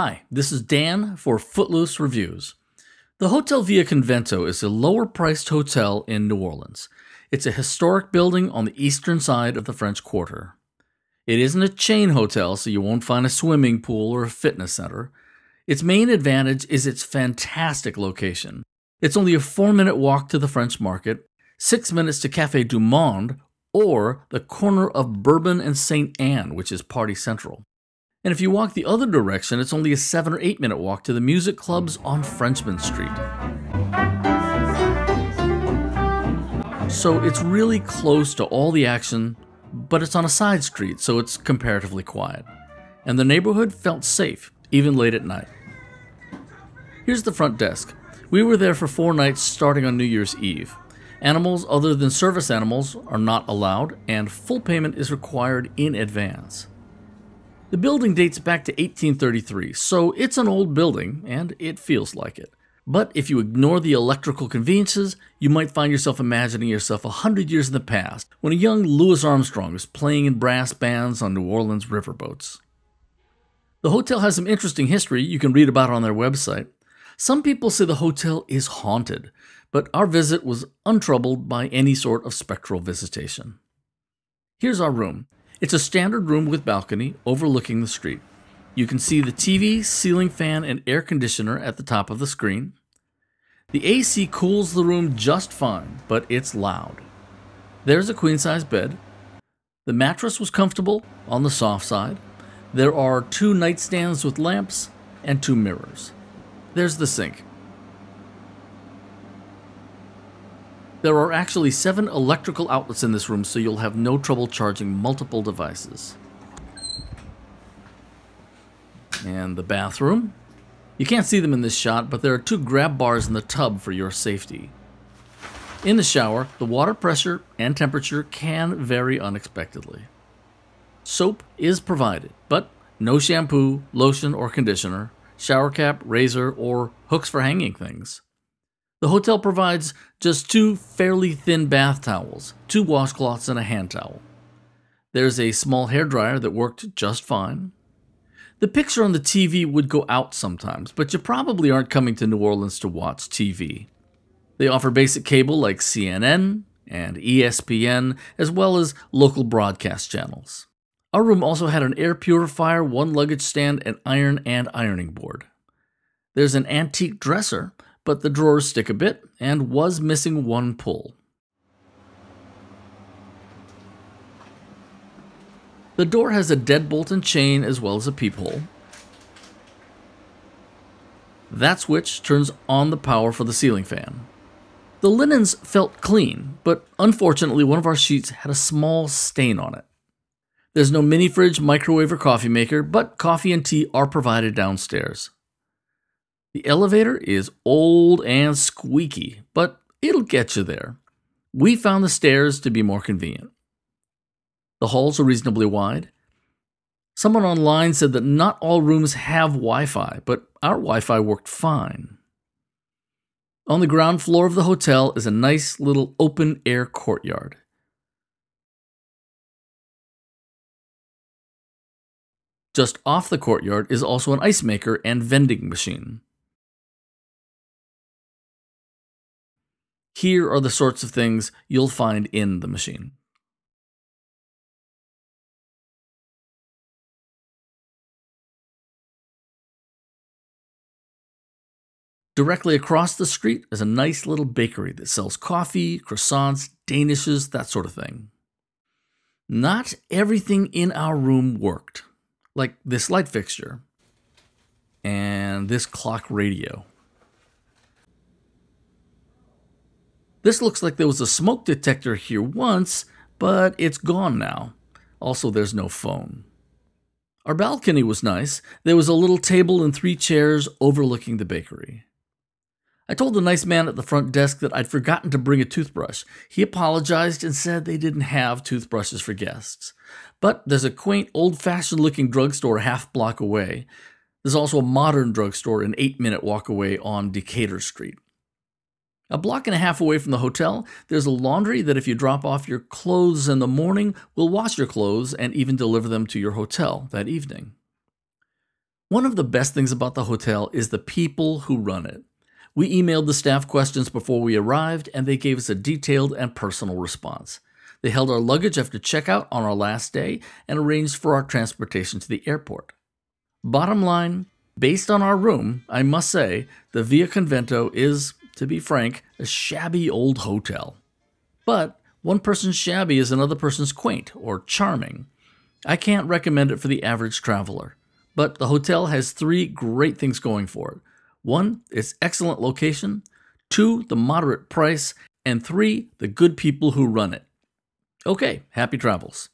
Hi, this is Dan for Footloose Reviews. The Hotel Villa Convento is a lower priced hotel in New Orleans. It's a historic building on the eastern side of the French Quarter. It isn't a chain hotel, so you won't find a swimming pool or a fitness center. Its main advantage is its fantastic location. It's only a four minute walk to the French market, six minutes to Cafe du Monde, or the corner of Bourbon and St. Anne, which is Party Central. And if you walk the other direction, it's only a seven or eight minute walk to the music clubs on Frenchmen Street. So it's really close to all the action, but it's on a side street, so it's comparatively quiet. And the neighborhood felt safe, even late at night. Here's the front desk. We were there for four nights starting on New Year's Eve. Animals other than service animals are not allowed, and full payment is required in advance. The building dates back to 1833, so it's an old building, and it feels like it. But if you ignore the electrical conveniences, you might find yourself imagining yourself a hundred years in the past when a young Louis Armstrong was playing in brass bands on New Orleans riverboats. The hotel has some interesting history you can read about on their website. Some people say the hotel is haunted, but our visit was untroubled by any sort of spectral visitation. Here's our room. It's a standard room with balcony overlooking the street. You can see the TV, ceiling fan, and air conditioner at the top of the screen. The AC cools the room just fine, but it's loud. There's a queen size bed. The mattress was comfortable on the soft side. There are two nightstands with lamps and two mirrors. There's the sink. There are actually seven electrical outlets in this room, so you'll have no trouble charging multiple devices. And the bathroom. You can't see them in this shot, but there are two grab bars in the tub for your safety. In the shower, the water pressure and temperature can vary unexpectedly. Soap is provided, but no shampoo, lotion, or conditioner, shower cap, razor, or hooks for hanging things. The hotel provides just two fairly thin bath towels, two washcloths, and a hand towel. There's a small hair dryer that worked just fine. The picture on the TV would go out sometimes, but you probably aren't coming to New Orleans to watch TV. They offer basic cable like CNN and ESPN, as well as local broadcast channels. Our room also had an air purifier, one luggage stand, an iron and ironing board. There's an antique dresser but the drawers stick a bit and was missing one pull. The door has a deadbolt and chain as well as a peephole. That switch turns on the power for the ceiling fan. The linens felt clean, but unfortunately one of our sheets had a small stain on it. There's no mini fridge, microwave, or coffee maker, but coffee and tea are provided downstairs. The elevator is old and squeaky, but it'll get you there. We found the stairs to be more convenient. The halls are reasonably wide. Someone online said that not all rooms have Wi Fi, but our Wi Fi worked fine. On the ground floor of the hotel is a nice little open air courtyard. Just off the courtyard is also an ice maker and vending machine. Here are the sorts of things you'll find in the machine. Directly across the street is a nice little bakery that sells coffee, croissants, danishes, that sort of thing. Not everything in our room worked, like this light fixture and this clock radio. This looks like there was a smoke detector here once, but it's gone now. Also, there's no phone. Our balcony was nice. There was a little table and three chairs overlooking the bakery. I told the nice man at the front desk that I'd forgotten to bring a toothbrush. He apologized and said they didn't have toothbrushes for guests. But there's a quaint, old fashioned looking drugstore half block away. There's also a modern drugstore an eight minute walk away on Decatur Street. A block and a half away from the hotel, there's a laundry that, if you drop off your clothes in the morning, will wash your clothes and even deliver them to your hotel that evening. One of the best things about the hotel is the people who run it. We emailed the staff questions before we arrived, and they gave us a detailed and personal response. They held our luggage after checkout on our last day and arranged for our transportation to the airport. Bottom line, based on our room, I must say the Villa Convento is, to be frank, a shabby old hotel. But one person's shabby is another person's quaint or charming. I can't recommend it for the average traveler, but the hotel has three great things going for it. One, its excellent location, two, the moderate price, and three, the good people who run it. Okay, happy travels.